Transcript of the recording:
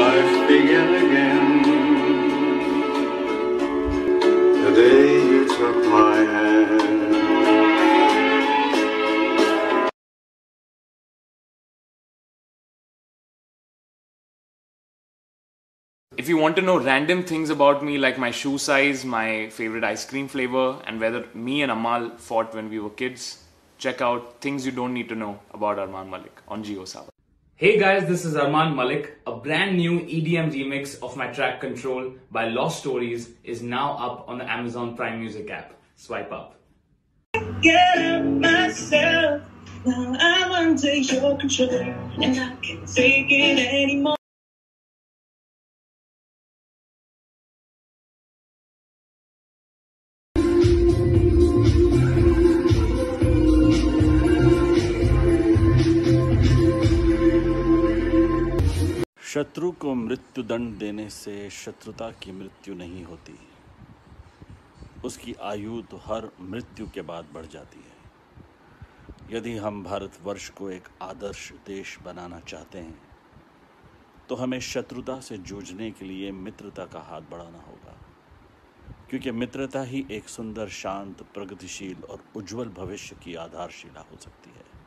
life again. The day you took my hand. If you want to know random things about me, like my shoe size, my favorite ice cream flavor, and whether me and Amaal fought when we were kids, check out Things You Don't Need to Know about Armaan Malik on Jio Saavn. Hey guys, this is Armaan Malik. A brand new EDM remix of my track Control by Lost Stories is now up on the Amazon Prime Music app. Swipe up. get myself. Now I'm under your control, and I can't take it anymore. शत्रु को मृत्यु दंड देने से शत्रुता की मृत्यु नहीं होती। उसकी आयु तो हर मृत्यु के बाद बढ़ जाती है। यदि हम भारतवर्ष को एक आदर्श देश बनाना चाहते हैं तो हमें शत्रुता से जूझने के लिए मित्रता का हाथ बढ़ाना होगा। क्योंकि मित्रता ही एक सुंदर, शांत, प्रगतिशील और उज्जवल भविष्य की आधारशिला हो सकती है।